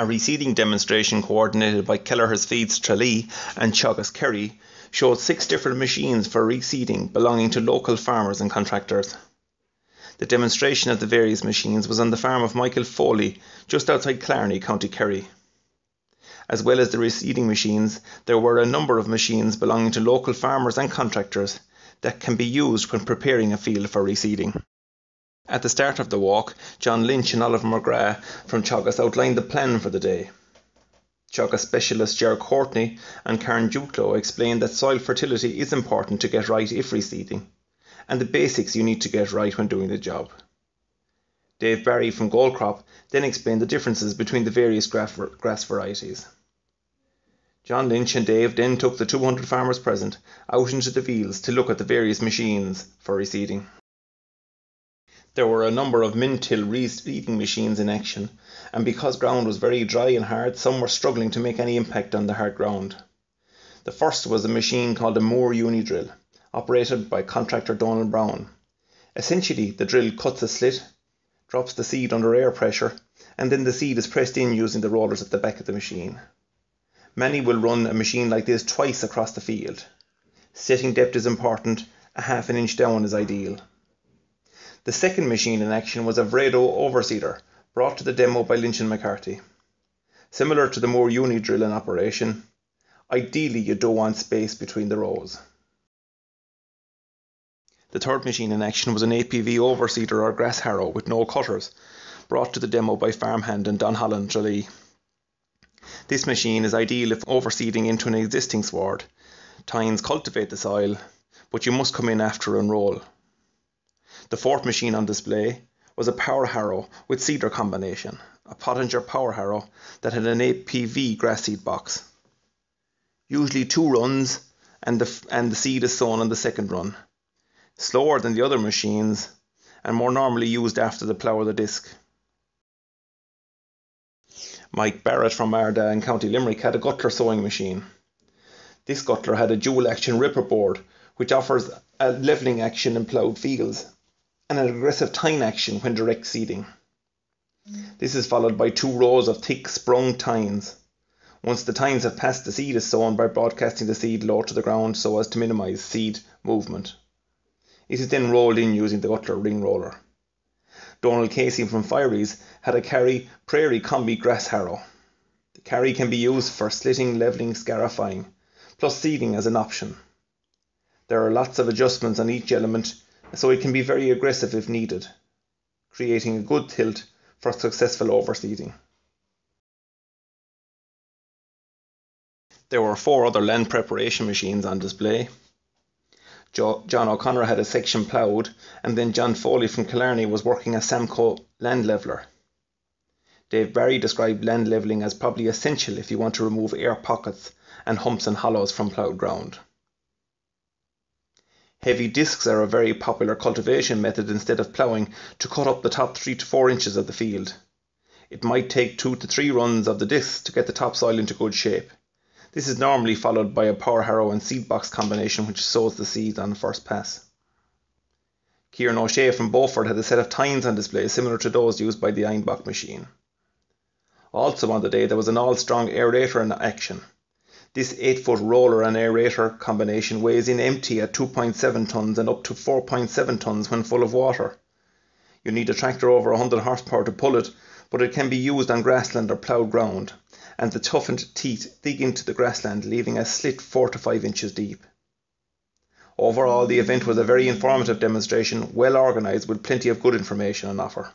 A reseeding demonstration coordinated by Kelliher's Feeds Tralee and Teagasc Kerry showed six different machines for reseeding belonging to local farmers and contractors. The demonstration of the various machines was on the farm of Michael Foley, just outside Killarney, County Kerry. As well as the reseeding machines, there were a number of machines belonging to local farmers and contractors that can be used when preparing a field for reseeding. At the start of the walk, John Lynch and Oliver McGrath from Teagasc outlined the plan for the day. Teagasc specialist Gerard Courtney and Karen Duclos explained that soil fertility is important to get right if reseeding, and the basics you need to get right when doing the job. Dave Barry from Goldcrop then explained the differences between the various grass varieties. John Lynch and Dave then took the 200 farmers present out into the fields to look at the various machines for reseeding. There were a number of min-till reseeding machines in action, and because ground was very dry and hard, some were struggling to make any impact on the hard ground. The first was a machine called a Moore Uni-drill, operated by contractor Donald Brown. Essentially, the drill cuts a slit, drops the seed under air pressure, and then the seed is pressed in using the rollers at the back of the machine. Many will run a machine like this twice across the field. Setting depth is important, a half an inch down is ideal. The second machine in action was a Vredo overseeder, brought to the demo by Lynch and McCarthy. Similar to the Moore uni drill in operation, ideally you don't want space between the rows. The third machine in action was an APV overseeder or grass harrow with no cutters, brought to the demo by Farmhand and Don Holland Tralee. This machine is ideal if overseeding into an existing sward. Tines cultivate the soil, but you must come in after and roll. The fourth machine on display was a power harrow with seeder combination, a Pottinger power harrow that had an APV grass seed box. Usually two runs and the, and the seed is sown on the second run. Slower than the other machines and more normally used after the plough of the disc. Mike Barrett from Ardagh in County Limerick had a Guttler sowing machine. This Guttler had a dual action ripper board which offers a levelling action in ploughed fields and an aggressive tine action when direct seeding. This is followed by two rows of thick sprung tines. Once the tines have passed, the seed is sown by broadcasting the seed low to the ground so as to minimize seed movement. It is then rolled in using the Guttler ring roller. Donald Casey from Firies had a Carré Prairie Combi grass harrow. The Carré can be used for slitting, levelling, scarifying, plus seeding as an option. There are lots of adjustments on each element, so it can be very aggressive if needed, creating a good tilth for successful overseeding. There were four other land preparation machines on display. John O'Connor had a section ploughed, and then John Foley from Killarney was working a Samco land leveller. Dave Barry described land levelling as probably essential if you want to remove air pockets and humps and hollows from ploughed ground. Heavy discs are a very popular cultivation method instead of ploughing to cut up the top 3 to 4 inches of the field. It might take 2 to 3 runs of the discs to get the topsoil into good shape. This is normally followed by a power harrow and seed box combination which sows the seed on the first pass. Kieran O'Shea from Beaufort had a set of tines on display similar to those used by the Einböck machine. Also on the day there was an all-strong aerator in action. This 8 foot roller and aerator combination weighs in empty at 2.7 tonnes and up to 4.7 tonnes when full of water. You need a tractor over 100 horsepower to pull it, but it can be used on grassland or ploughed ground and the toughened teeth dig into the grassland, leaving a slit 4 to 5 inches deep. Overall, the event was a very informative demonstration, well organised with plenty of good information on offer.